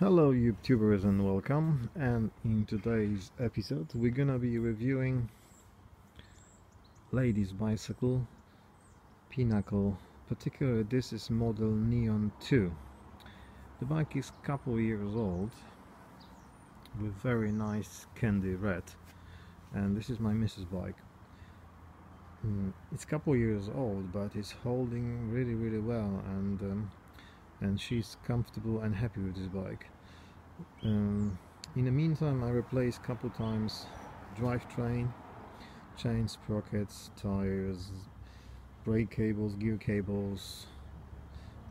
Hello YouTubers and welcome and in today's episode we're gonna be reviewing ladies bicycle Pinnacle particularly this is model Neon 2 the bike is couple years old with very nice candy red and this is my Mrs. bike mm, it's couple years old but it's holding really really well and um, and she's comfortable and happy with this bike. Um, in the meantime I replaced a couple times drivetrain, chain sprockets, tires, brake cables, gear cables,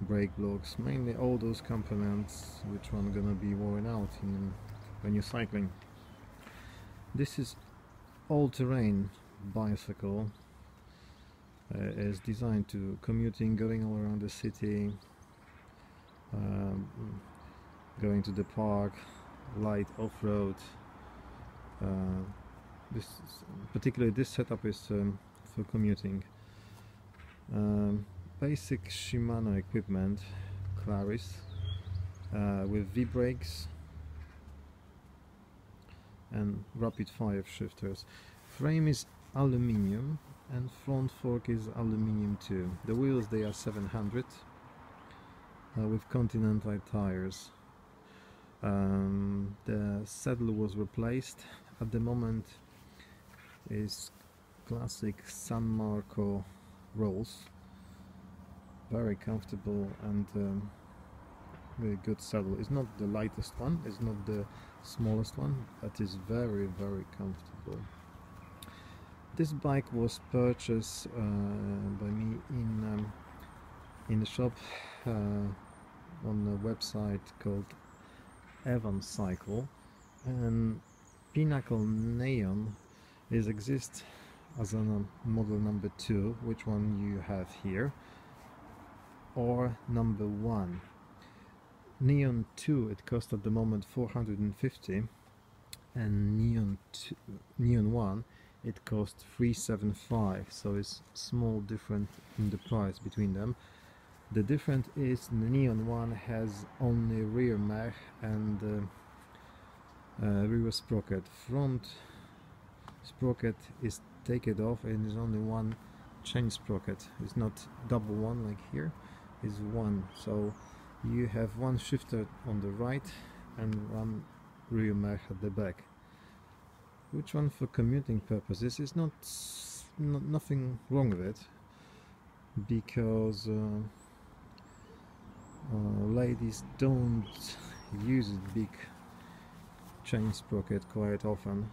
brake blocks, mainly all those components which are gonna be worn out in, when you're cycling. This is all-terrain bicycle uh, is designed to commuting, going all around the city, um, going to the park, light off-road. Uh, this particularly this setup is um, for commuting. Um, basic Shimano equipment, Claris, uh, with V brakes and rapid fire shifters. Frame is aluminium and front fork is aluminium too. The wheels they are 700 uh, with Continental tires. Um, the saddle was replaced. At the moment is classic San Marco rolls. Very comfortable and um, very good saddle. It's not the lightest one, it's not the smallest one, but it's very very comfortable. This bike was purchased uh, by me in um, in the shop uh, on a website called Evans Cycle and Pinnacle Neon is exist as a model number two. Which one you have here? Or number one. Neon 2 it costs at the moment 450 and Neon 2, Neon 1 it costs 375 so it's small difference in the price between them the difference is the Neon one has only rear mech and uh, uh, rear sprocket. Front sprocket is taken off and is only one chain sprocket. It's not double one like here. It's one. So you have one shifter on the right and one rear mech at the back. Which one for commuting purposes is not, not nothing wrong with it because uh, uh, ladies don't use big chain sprocket quite often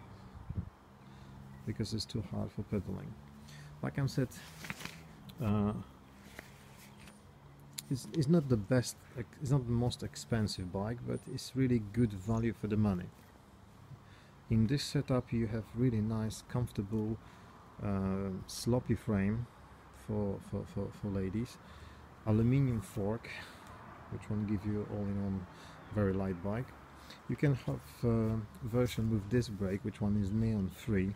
because it's too hard for pedaling. Like I said, uh, it's, it's not the best, it's not the most expensive bike, but it's really good value for the money. In this setup you have really nice, comfortable, uh, sloppy frame for, for, for, for ladies, aluminium fork which one give you all-in-one very light bike. You can have a version with disc brake, which one is Neon 3.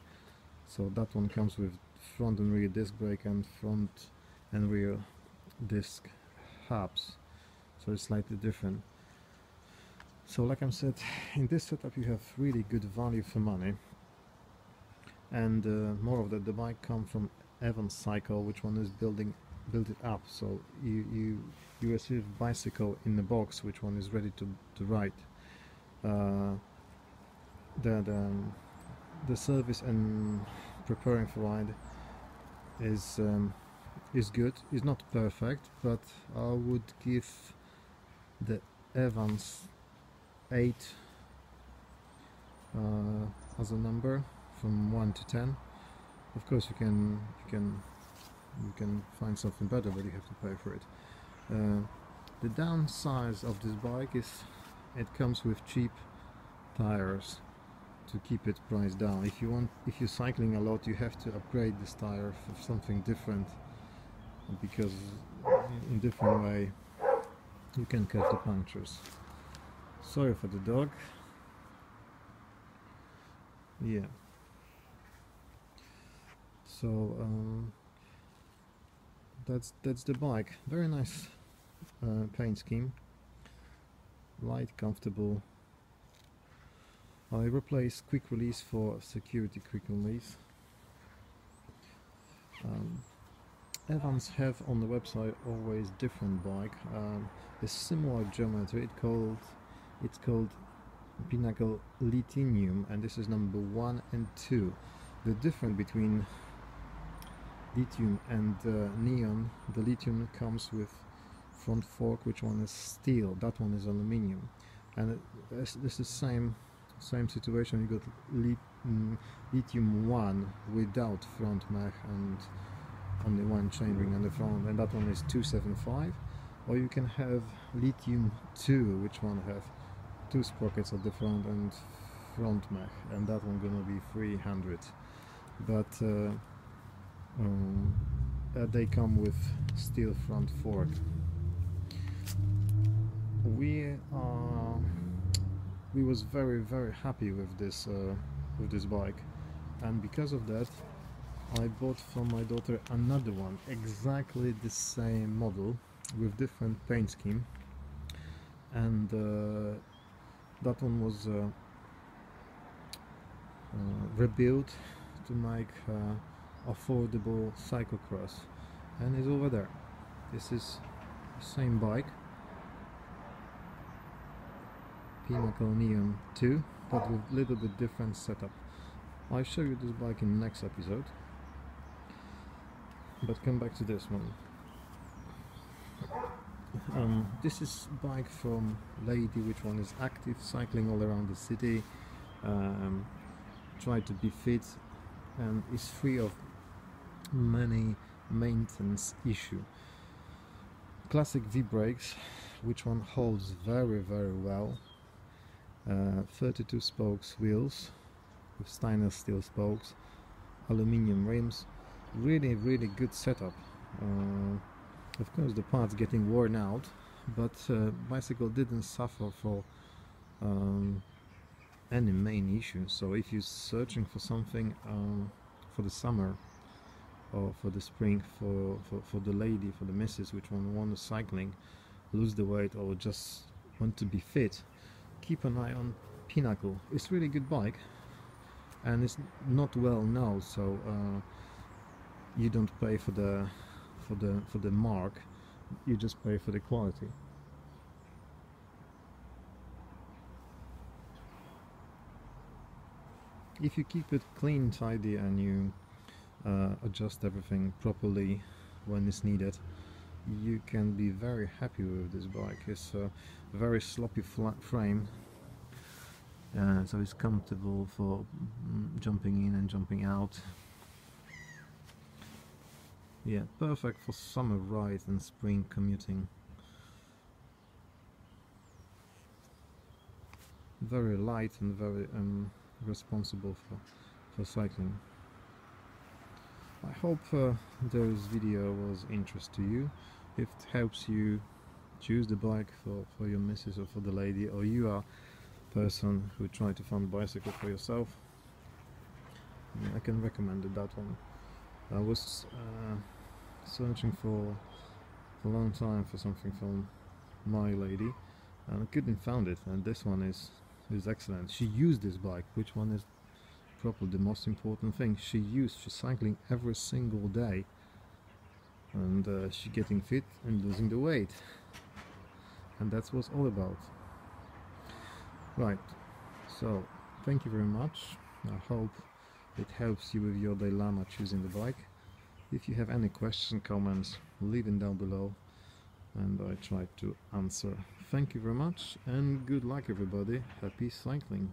So that one comes with front and rear disc brake and front and rear disc hubs. So it's slightly different. So like I said, in this setup you have really good value for money. And uh, more of that, the bike comes from Evans Cycle, which one is building built it up so you you you receive bicycle in the box which one is ready to, to ride. Uh, the, the, the service and preparing for ride is um, is good. Is not perfect but I would give the Evans 8 uh, as a number from 1 to 10 of course you can you can you can find something better but you have to pay for it uh, the downside of this bike is it comes with cheap tires to keep its price down. If you want if you're cycling a lot you have to upgrade this tire for something different because in different way you can cut the punctures. Sorry for the dog. Yeah. So um, that's that's the bike. Very nice uh, paint scheme. Light comfortable. I replaced quick release for security quick release. Um, Evans have on the website always different bike. Um, a similar geometry. It called it's called Pinnacle Lithium and this is number one and two. The difference between lithium and uh, neon. The lithium comes with front fork which one is steel that one is aluminium. And this is the same same situation. You got lit, mm, lithium 1 without front mech and only one chainring on the front and that one is 275 or you can have lithium 2 which one have two sprockets at the front and front mech and that one gonna be 300 but uh, uh, they come with steel front fork. We are we was very very happy with this uh, with this bike. And because of that I bought for my daughter another one exactly the same model with different paint scheme. And uh, that one was uh, uh rebuilt to make uh, affordable cyclocross. And is over there. This is the same bike. Pinnacle Neon 2 but with little bit different setup. I'll show you this bike in the next episode. But come back to this one. Um, this is bike from lady which one is active cycling all around the city. Um, try to be fit. And is free of many maintenance issue. Classic V brakes which one holds very very well. Uh, 32 spokes wheels with stainless steel spokes aluminium rims. Really really good setup. Uh, of course the parts getting worn out but uh, bicycle didn't suffer for um, any main issue. So if you're searching for something um, for the summer or for the spring for, for, for the lady for the missus which one want cycling lose the weight or just want to be fit keep an eye on Pinnacle. It's really good bike and it's not well known so uh, you don't pay for the for the for the mark you just pay for the quality if you keep it clean tidy and you uh, adjust everything properly when it's needed you can be very happy with this bike. It's a very sloppy flat frame uh, so it's comfortable for mm, jumping in and jumping out. Yeah, perfect for summer rides and spring commuting. Very light and very um, responsible for, for cycling. I hope uh, this video was interest to you. If it helps you choose the bike for, for your missus or for the lady or you are person who try to find bicycle for yourself I can recommend that one. I was uh, searching for, for a long time for something from my lady and I couldn't find it and this one is is excellent. She used this bike, which one is probably the most important thing. She used she's cycling every single day and uh, she getting fit and losing the weight. And that's what's all about. Right. So thank you very much. I hope it helps you with your dilemma choosing the bike. If you have any questions comments leave them down below and I try to answer. Thank you very much and good luck everybody. Happy cycling